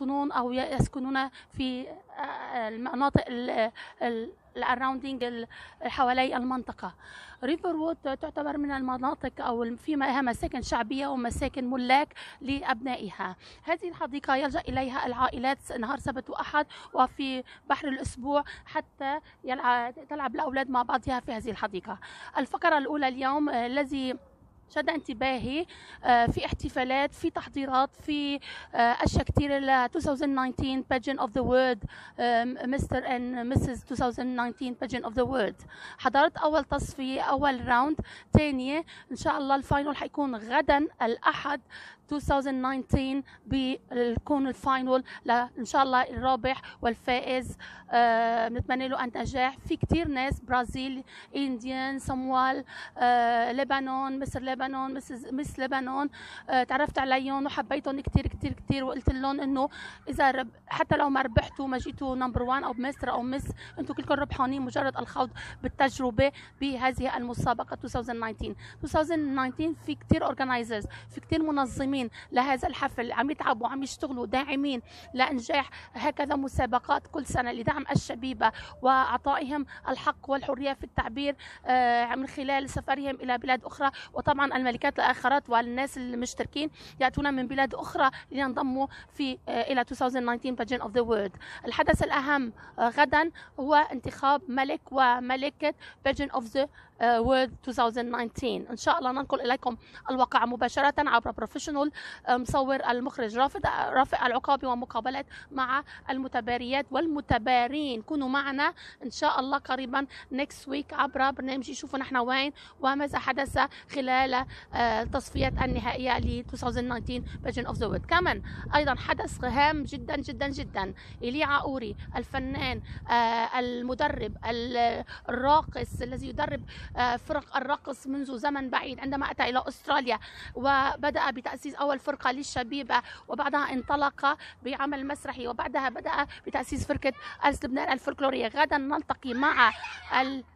يقطنون أو يسكنون في آه، المناطق ال surrounding حوالي المنطقة. ريفر وود تعتبر من المناطق أو فيها مساكن شعبية ومساكن ملاك لأبنائها. هذه الحديقة يلجأ إليها العائلات نهار سبت وأحد وفي بحر الأسبوع حتى تلعب الأولاد مع بعضها في هذه الحديقة. الفقرة الأولى اليوم الذي شد انتباهي آه، في احتفالات في تحضيرات في آه، أشياء كثيره ل 2019 pageant of the world Mr and Mrs 2019 pageant of the world. حضرت أول تصفية أول round ثانية إن شاء الله ال final حيكون غدا الأحد 2019 بيكون ال final إن شاء الله الرابح والفائز. آه بنتمنى له النجاح في كثير ناس برازيل Indian صومال آه لبنان Mr لبنان Miss لبنان. آه تعرفت عليهم وحبيتهم كثير كثير كثير وقلت لهم إنه إذا رب حتى لو ما ربحتوا ما جيتوا number 1 أو Mr أو Miss أنتم كلكم ربحانين مجرد الخوض بالتجربة بهذه المسابقة. 2019 2019 في كثير organizers في كثير منظمين داعمين لهذا الحفل عم يتعبوا عم يشتغلوا داعمين لإنجاح هكذا مسابقات كل سنة لدعم الشبيبة وأعطائهم الحق والحرية في التعبير آه، من خلال سفرهم إلى بلاد أخرى. وطبعا الملكات الآخرات والناس المشتركين يأتون من بلاد أخرى لينضموا في آه، إلى 2019 pageant of the world. الحدث الأهم آه، غدا هو انتخاب ملك وملكة pageant of the world 2019 إن شاء الله ننقل إليكم الواقع مباشرة عبر professional مصور المخرج رافض رافع العقابي ومقابلات مع المتباريات والمتبارين. كونوا معنا إن شاء الله قريبا next week عبر برنامج شوفوا نحن وين وماذا حدث خلال التصفيات آه، النهائية ل 2019 pageant of the world كمان أيضا حدث هام جدا جدا جدا. ايليا عقوري الفنان آه، المدرب الراقص الذي يدرب آه، فرق الرقص منذ زمن بعيد. عندما أتى إلى أستراليا وبدأ بتأسيس أول فرقة للشبيبة وبعدها انطلق بعمل مسرحي وبعدها بدأ بتأسيس فرقة أرز لبنان الفلكلورية غدا نلتقي مع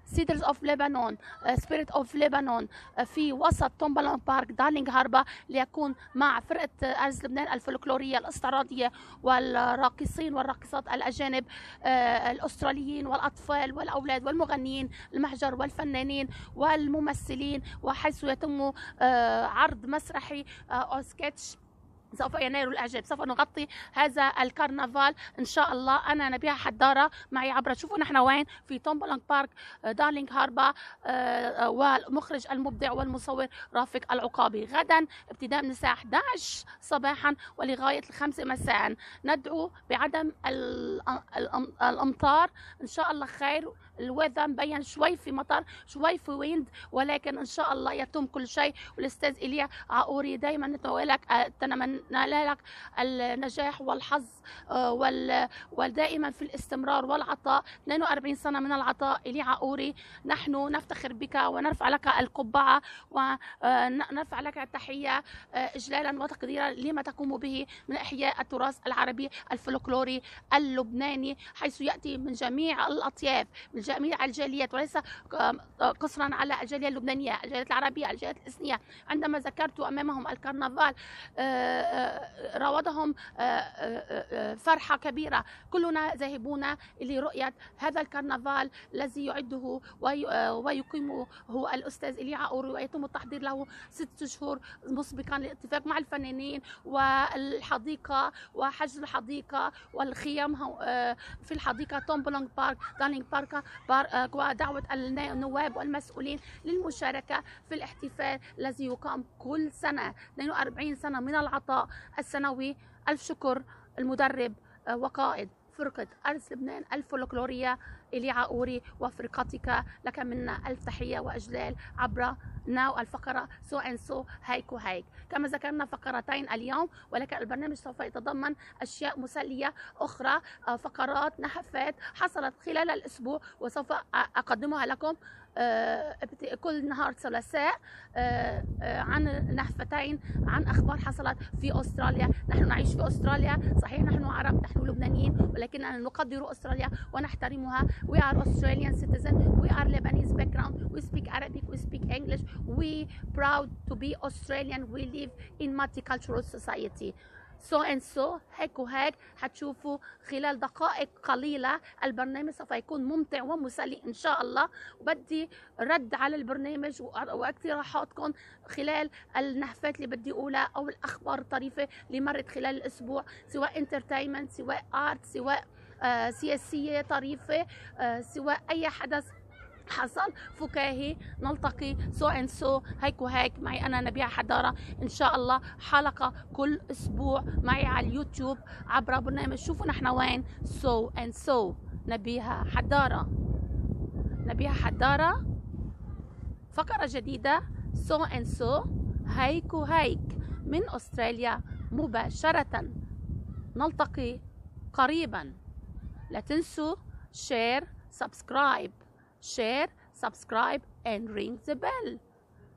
Cedars of Lebanon Spirit of Lebanon في وسط Tumbalong Park Darling Harbour ليكون مع فرقة أرز لبنان الفلكلوريه الاستعراضيه والراقصين والراقصات الأجانب آه، الأستراليين والأطفال والأولاد والمغنيين المهجر والفنانين والممثلين وحيث يتم آه، عرض مسرحي أو سكتش سوف ينال الأعجاب سوف نغطي هذا الكرنفال. إن شاء الله أنا نبيها حدارة معي عبر شوفوا نحن وين؟ في Tumbalong Park آه، Darling Harbour آه، آه، والمخرج المبدع والمصور رافق العقابي. غدا ابتداء من الساعة 11 صباحا ولغاية الخمسة مساء. ندعو بعدم الأمطار. إن شاء الله خير. الوذا مبين شوي في مطر شوي في ويند ولكن إن شاء الله يتم كل شيء. والأستاذ إيليا عقوري دائما نتمنى لك نتمنى لك النجاح والحظ آه، ودائما في الاستمرار والعطاء. 42 سنة من العطاء ايليا عقوري نحن نفتخر بك ونرفع لك القبعة ونرفع لك التحية آه، اجلالا وتقديرا لما تقوم به من أحياء التراث العربي الفلكلوري اللبناني حيث يأتي من جميع الأطياف من جميع الجاليات وليس قصرا على الجالية اللبنانية الجاليه العربية الجاليه الاسنيه عندما ذكرت أمامهم الكرنفال آه، آه، راودهم آه، فرحة كبيرة. كلنا ذاهبون لرؤية هذا الكرنفال الذي يعده ويقيمه هو الأستاذ إلي عقوري ويتم التحضير له ست شهور مسبقا للاتفاق مع الفنانين والحديقة وحجز الحديقة والخيام في الحديقة Tumbalong Park Darling Park آه، ودعوة النواب والمسؤولين للمشاركة في الاحتفال الذي يقام كل سنة 42 سنة من العطاء. السنوي. ألف شكر المدرب آه، وقائد فرقة أرز لبنان الفولكلورية إلي عقوري وفرقتك. لك منا ألف تحية وأجلال عبر now الفقرة. so and so هيك وهيك كما ذكرنا فقرتين اليوم ولكن البرنامج سوف يتضمن أشياء مسلية أخرى آه، فقرات نحفات حصلت خلال الأسبوع وسوف أقدمها لكم آه، كل نهار ثلاثاء آه، عن نحفتين عن أخبار حصلت في أستراليا. نحن نعيش في أستراليا صحيح نحن عرب نحن لبنانيين ولكننا نقدر أستراليا ونحترمها. We are Australian citizen. We are Lebanese background. We speak Arabic. We speak English. We proud to be Australian. We live in multicultural society. so and so هيك وهيك حتشوفوا خلال دقائق قليلة البرنامج سوف يكون ممتع ومسلي إن شاء الله. وبدي رد على البرنامج واقتراحاتكم خلال النهفات اللي بدي أقولها أو الأخبار الطريفة اللي مرت خلال الأسبوع سواء entertainment سواء art سواء سياسية طريفة آه سواء أي حدث حصل. فكاهي نلتقي so and so هيك وهيك معي أنا نبيها حداره إن شاء الله حلقة كل أسبوع معي على اليوتيوب عبر برنامج شوفوا نحن وين. so and so نبيها حداره نبيها حداره فقرة جديدة so and so هيك وهيك من أستراليا مباشرة. نلتقي قريبا. لا تنسوا share subscribe share subscribe and ring the bell.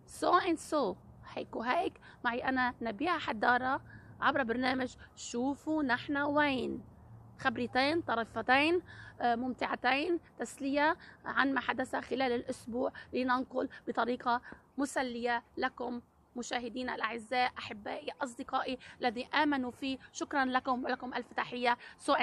So and so. هيك وهيك. معي أنا نبيع حدارة عبر برنامج شوفوا نحن وين. خبرتين طرفتين ممتعتين. تسلية عن ما حدث خلال الأسبوع. لننقل بطريقة مسلية لكم مشاهدينا الأعزاء أحبائي أصدقائي الذي آمنوا فيه. شكرا لكم ولكم ألف تحية. سو so.